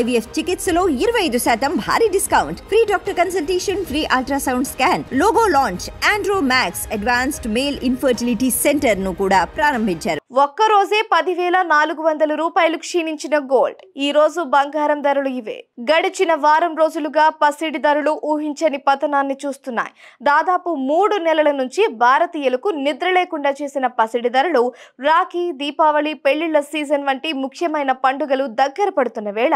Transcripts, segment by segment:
IVF చికిత్సలో ఇరవై ఐదు శాతం భారీ discount. Free doctor consultation free ultrasound scan logo launch Andro Max advanced male infertility సెంటర్ను కూడా ప్రారంభించారు. ఒక్కరోజే పదివేల నాలుగు వందల రూపాయలు క్షీణించిన గోల్డ్. ఈ రోజు బంగారం ధరలు ఇవే. గడిచిన వారం రోజులుగా పసిడి ధరలు ఊహించని పతనాన్ని చూస్తున్నాయి. దాదాపు మూడు నెలల నుంచి భారతీయులకు నిద్ర లేకుండా చేసిన పసిడి ధరలు రాఖీ దీపావళి పెళ్ళిళ్ళ సీజన్ వంటి ముఖ్యమైన పండుగలు దగ్గర పడుతున్న వేళ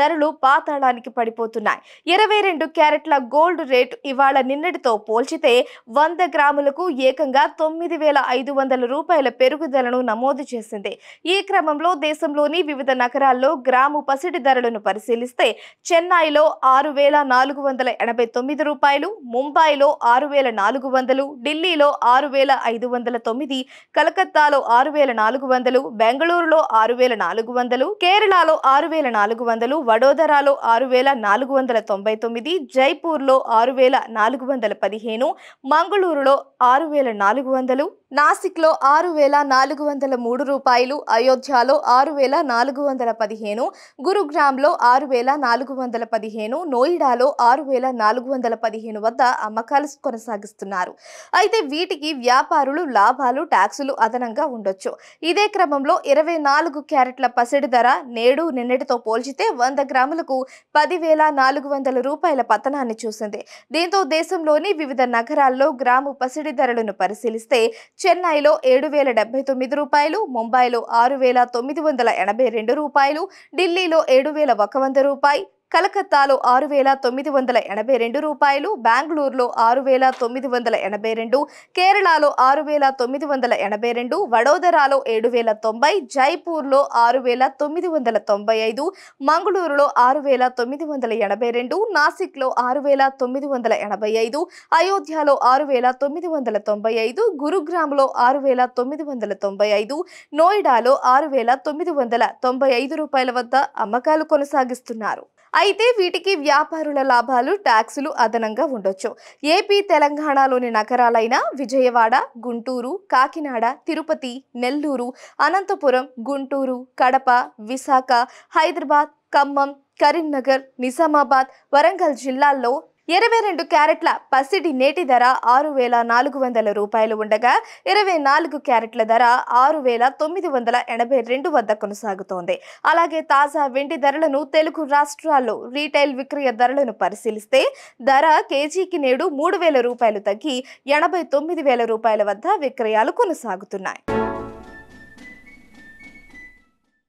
ధరలు పాతాళానికి పడిపోతున్నాయి. ఇరవై రెండు క్యారెట్ల గోల్డ్ రేటు ఇవాళ నిన్నటితో పోల్చితే వంద గ్రాములకు ఏకంగా తొమ్మిది వేల ఐదు వందల రూపాయల పెరుగుదలను నమోదు చేసింది ఈ క్రమంలో దేశంలోని వివిధ నగరాల్లో గ్రాము పసిడి ధరలను పరిశీలిస్తే చెన్నైలో ఆరు వేల నాలుగు వందల ఎనభై తొమ్మిది రూపాయలు ముంబైలో ఆరు వేల నాలుగు వందలు ఢిల్లీలో ఆరు వేల ఐదు వందల తొమ్మిది కలకత్తాలో ఆరు వేల నాలుగు వందలు బెంగళూరులో ఆరు వేల నాలుగు వందలు కేరళలో ఆరు వేల నాలుగు వందలు వడోదరాలో ఆరు వేల నాలుగు వందల తొంభై తొమ్మిది జైపూర్లో ఆరు వేల నాలుగు వందల పదిహేను మంగళూరులో ఆరు వేల నాలుగు వందలు నాసిక్లో ఆరు వేల నాలుగు వందల మూడు రూపాయలు అయోధ్యలో ఆరు వేల నాలుగు వందల పదిహేను గురుగ్రామ్లో ఆరు వేల నాలుగు వందల పదిహేను నోయిడాలో ఆరు వేల నాలుగు వందల పదిహేను వద్ద అమ్మకాలు కొనసాగిస్తున్నారు. అయితే వీటికి వ్యాపారులు లాభాలు ట్యాక్సులు అదనంగా ఉండొచ్చు. ఇదే క్రమంలో ఇరవై నాలుగు క్యారెట్ల పసిడి ధర నేడు నిన్నటితో పోల్చితే వంద గ్రాములకు పదివేల నాలుగు వందల రూపాయల పతనాన్ని చూసింది. దీంతో దేశంలోని వివిధ నగరాల్లో గ్రాము పసిడి ధరలను పరిశీలిస్తే చెన్నైలో ఏడు వేల డెబ్బై తొమ్మిది రూపాయలు రూపాయలు ముంబైలో ఆరు వేల తొమ్మిది వందల ఎనభై రెండు రూపాయలు ఢిల్లీలో ఏడు వేల ఒక వంద రూపాయి కలకత్తాలో ఆరు వేల తొమ్మిది వందల ఎనభై రెండు రూపాయలు బెంగళూరులో ఆరు వేల తొమ్మిది వందల ఎనభై రెండు కేరళలో ఆరు వేల తొమ్మిది వందల ఎనభై రెండు వడోదరాలో ఏడు వేల తొంభై జైపూర్లో ఆరు వేల తొమ్మిది వందల తొంభై ఐదు మంగళూరులో ఆరు వేల తొమ్మిది వందల ఎనభై రెండు నాసిక్లో ఆరు వేల తొమ్మిది వందల ఎనభై ఐదు అయోధ్యలో ఆరు వేల తొమ్మిది వందల తొంభై ఐదు గురుగ్రామ్లో ఆరు వేల తొమ్మిది వందల తొంభై ఐదు నోయిడాలో ఆరు వేల తొమ్మిది వందల తొంభై ఐదు రూపాయల వద్ద అమ్మకాలు కొనసాగిస్తున్నారు. అయితే వీటికి వ్యాపారుల లాభాలు ట్యాక్సులు అదనంగా ఉండొచ్చు. ఏపీ తెలంగాణలోని నగరాలైన విజయవాడ గుంటూరు కాకినాడ తిరుపతి నెల్లూరు అనంతపురం గుంటూరు కడప విశాఖ హైదరాబాద్ ఖమ్మం కరీంనగర్ నిజామాబాద్ వరంగల్ జిల్లాల్లో ఇరవై రెండు క్యారెట్ల పసిడి నేటి ధర ఆరు వేల నాలుగు వందల రూపాయలు ఉండగా ఇరవై నాలుగు క్యారెట్ల ధర ఆరు వేల తొమ్మిది వందల ఎనభై రెండు వద్ద కొనసాగుతోంది. అలాగే తాజా వెండి ధరలను తెలుగు రాష్ట్రాల్లో రీటైల్ విక్రయ ధరలను పరిశీలిస్తే ధర కేజీకి నేడు మూడు వేల రూపాయలు తగ్గి ఎనభై తొమ్మిది వేల రూపాయల వద్ద విక్రయాలు కొనసాగుతున్నాయి.